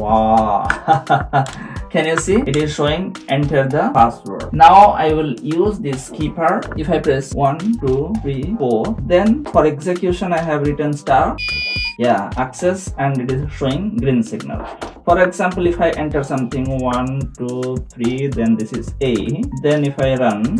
Wow. Can you see? It is showing enter the password. Now I will use this keypad. If I press 1, 2, 3, 4, then for execution I have written star. Yeah, access and it is showing green signal. For example, if I enter something 1, 2, 3, then this is A. Then if I run,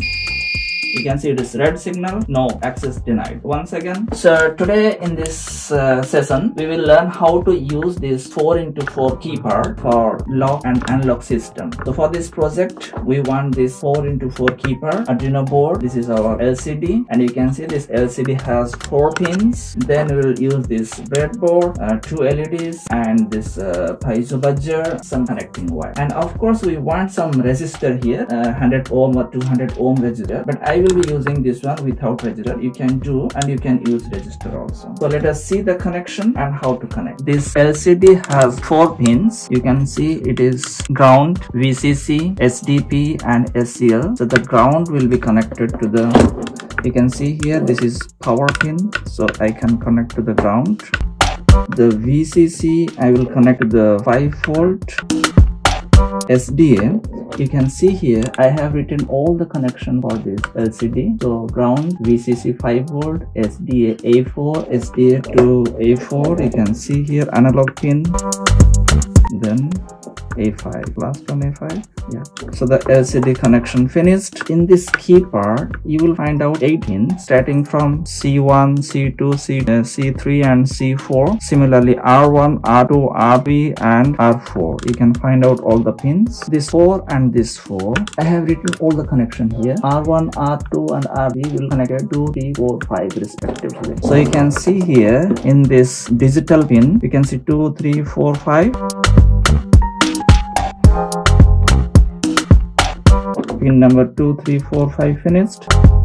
you can see it is red signal no access denied. Once again so today in this uh, session we will learn how to use this 4 into 4 keypad for lock and unlock system. So for this project we want this 4 into 4 keypad arduino board. This is our lcd and you can see this lcd has four pins. Then we will use this breadboard uh, two leds and this uh, piezo buzzer some connecting wire. And of course we want some resistor here uh, 100 ohm or 200 ohm resistor. But i will be using this one without resistor. You can do and you can use resistor also. So let us see the connection and how to connect. This lcd has four pins. You can see it is ground vcc SDA and scl so the ground will be connected to the you can see here this is power pin. So i can connect to the ground. The vcc i will connect to the 5 volt SDA you can see here I have written all the connection for this LCD so ground VCC 5 volt SDA A4 SDA to A4 you can see here analog pin then a5 last from a5 yeah. So the lcd connection finished. In this keypad you will find out 18 starting from c1 c2 c uh, c3 and c4 similarly r1 r2 rb and r4 you can find out all the pins. This 4 and this 4 i have written all the connection here. R1 r2 and rb will connect 2 3 4 5 respectively. So you can see here in this digital pin you can see 2 3 4 5 pin number 2 3 4 5 finished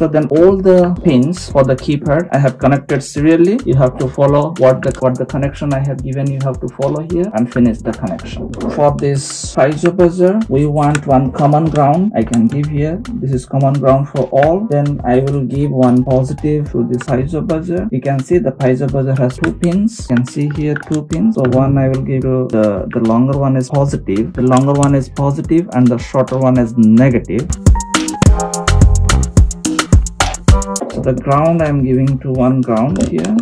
so then all the pins for the keypad. I have connected serially. You have to follow what the what the connection i have given. You have to follow here and finish the connection. For this piezo buzzer we want one common ground. I can give here. This is common ground for all. Then i will give one positive to this piezo buzzer. You can see the piezo buzzer has two pins. You can see here two pins. So one i will give you the the longer one is positive. The longer one is positive and the shorter one is negative the ground i'm giving to one ground here.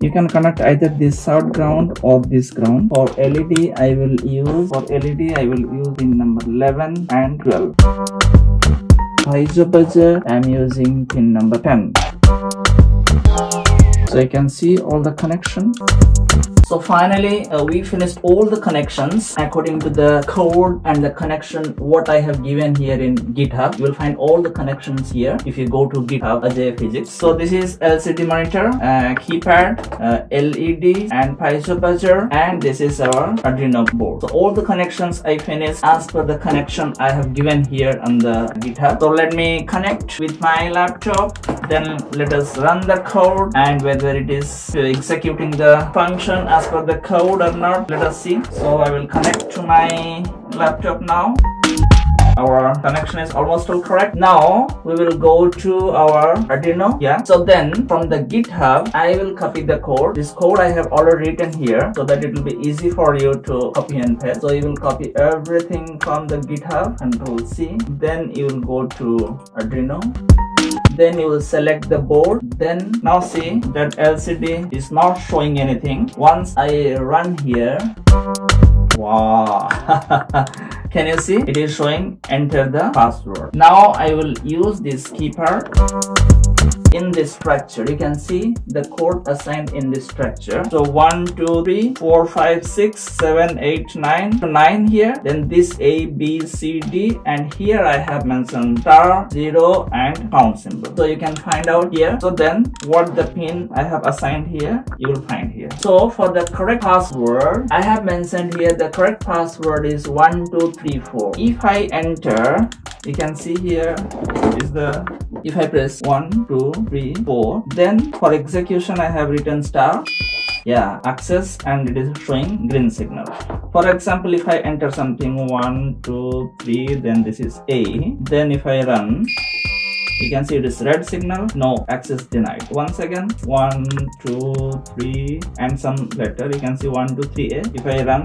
You can connect either this south ground or this ground. For led i will use for led i will use in number 11 and 12 piezo buzzer i'm using pin number 10 so you can see all the connection. So finally uh, we finished all the connections according to the code and the connection what I have given here in github. You will find all the connections here if you go to github Ajay Physics. So this is LCD monitor uh, keypad uh, LED and piezo buzzer and this is our Arduino board. So all the connections I finished as per the connection I have given here on the github. So let me connect with my laptop then let us run the code and whether it is executing the function as per the code or not let us see. So i will connect to my laptop now. Our connection is almost all correct. Now we will go to our arduino yeah. So then from the github i will copy the code. This code i have already written here so that it will be easy for you to copy and paste. So you will copy everything from the github control c. Then you will go to arduino then you will select the board. Then now see that LCD is not showing anything. Once I run here wow. Can you see? It is showing enter the password. Now I will use this keypad in this structure. You can see the code assigned in this structure. So 1 2 3 4 5 6 7 8 9 9 here then this a b c d and here i have mentioned star zero and pound symbol. So you can find out here. So then what the pin i have assigned here you will find here. So for the correct password i have mentioned here the correct password is 1234 if i enter you can see here is the if I press 1 2 3 4 then for execution I have written star yeah access and it is showing green signal. For example if I enter something 1 2 3 then this is A. Then if I run you can see it is red signal no access denied. Once again one two three and some letter you can see one two three a. If i run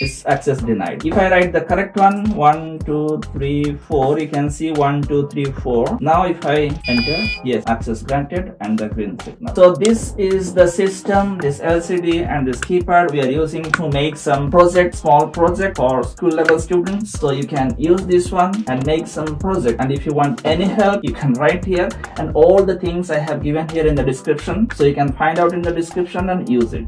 is access denied. If I write the correct one, 1, 2, 3, 4, you can see 1, 2, 3, 4. Now if I enter, yes, access granted and the green signal. So this is the system, this LCD and this keypad we are using to make some project, small project for school level students. So you can use this one and make some project. And if you want any help, you can write here and all the things I have given here in the description. So you can find out in the description and use it.